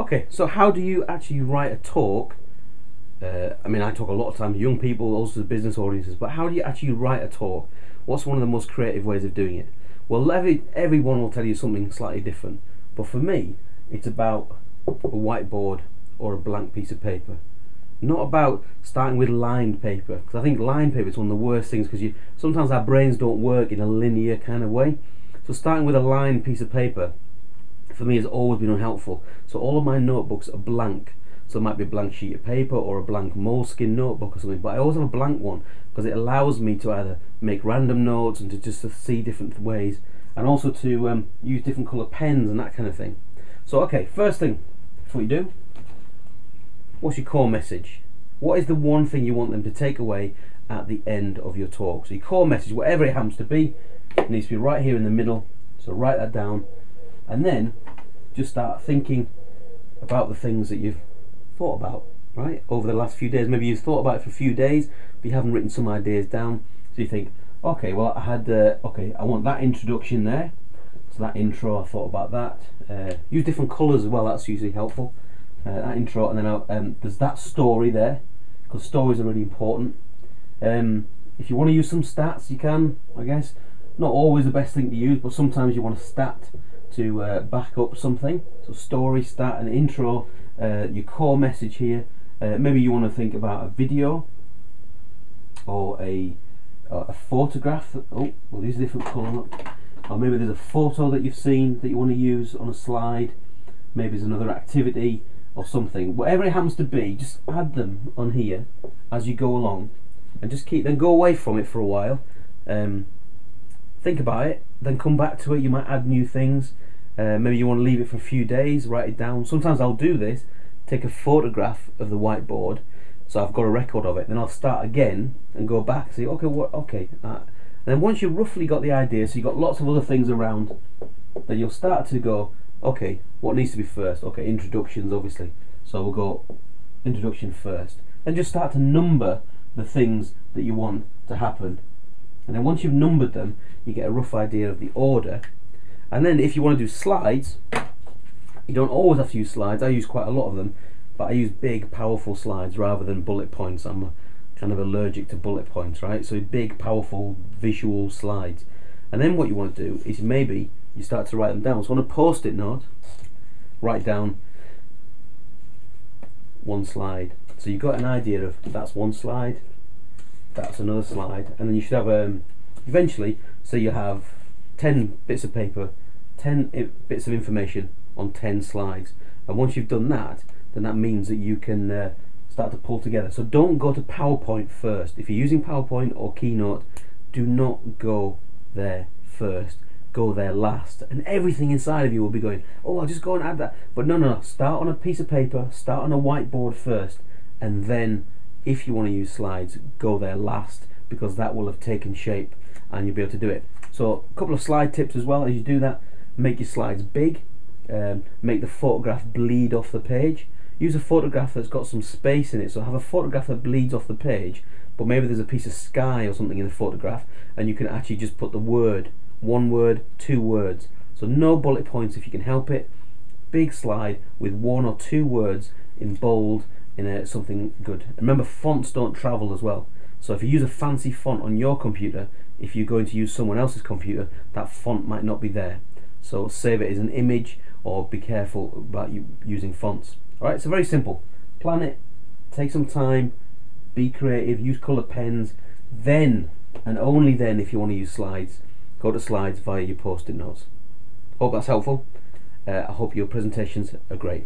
Okay, so how do you actually write a talk? Uh, I mean, I talk a lot of times to young people, also to business audiences, but how do you actually write a talk? What's one of the most creative ways of doing it? Well, every, everyone will tell you something slightly different, but for me, it's about a whiteboard or a blank piece of paper. Not about starting with lined paper, because I think lined paper is one of the worst things because you sometimes our brains don't work in a linear kind of way. So starting with a lined piece of paper for me has always been unhelpful. So all of my notebooks are blank. So it might be a blank sheet of paper or a blank Moleskine notebook or something, but I always have a blank one because it allows me to either make random notes and to just to see different ways and also to um, use different colour pens and that kind of thing. So okay, first thing before you do, what's your core message? What is the one thing you want them to take away at the end of your talk? So your core message, whatever it happens to be, needs to be right here in the middle. So write that down and then just start thinking about the things that you've thought about right over the last few days. Maybe you've thought about it for a few days but you haven't written some ideas down. So you think okay well I had uh, okay I want that introduction there. So that intro I thought about that. Uh, use different colours as well that's usually helpful. Uh, that intro and then I, um, there's that story there because stories are really important. Um, if you want to use some stats you can I guess. Not always the best thing to use but sometimes you want a stat to uh, back up something. So story, stat, and intro, uh, your core message here. Uh, maybe you want to think about a video or a a photograph. Oh, well, these are different colour. Or maybe there's a photo that you've seen that you want to use on a slide. Maybe there's another activity or something. Whatever it happens to be, just add them on here as you go along, and just keep. Then go away from it for a while. Um, think about it, then come back to it. You might add new things. Uh, maybe you want to leave it for a few days, write it down. Sometimes I'll do this, take a photograph of the whiteboard, so I've got a record of it. Then I'll start again and go back. See, okay, what? Okay. Uh, and then once you've roughly got the idea, so you've got lots of other things around, then you'll start to go, okay, what needs to be first? Okay, introductions, obviously. So we'll go introduction first. And just start to number the things that you want to happen. And then once you've numbered them, you get a rough idea of the order. And then if you want to do slides, you don't always have to use slides. I use quite a lot of them, but I use big, powerful slides rather than bullet points. I'm kind of allergic to bullet points, right? So big, powerful, visual slides. And then what you want to do is maybe you start to write them down. So on a post-it note, write down one slide. So you've got an idea of that's one slide, that's another slide, and then you should have um, eventually. So you have ten bits of paper, ten bits of information on ten slides, and once you've done that, then that means that you can uh, start to pull together. So don't go to PowerPoint first. If you're using PowerPoint or Keynote, do not go there first. Go there last, and everything inside of you will be going. Oh, I'll just go and add that. But no, no, no. Start on a piece of paper. Start on a whiteboard first, and then, if you want to use slides, go there last because that will have taken shape, and you'll be able to do it. So, a couple of slide tips as well as you do that. Make your slides big. Um, make the photograph bleed off the page. Use a photograph that's got some space in it. So have a photograph that bleeds off the page, but maybe there's a piece of sky or something in the photograph, and you can actually just put the word one word, two words. So no bullet points if you can help it. Big slide with one or two words in bold in a, something good. Remember, fonts don't travel as well. So if you use a fancy font on your computer, if you're going to use someone else's computer, that font might not be there. So save it as an image or be careful about you using fonts. Alright, so very simple. Plan it, take some time, be creative, use colour pens, then and only then if you want to use slides, go to slides via your post-it notes. Hope that's helpful. Uh, I hope your presentations are great.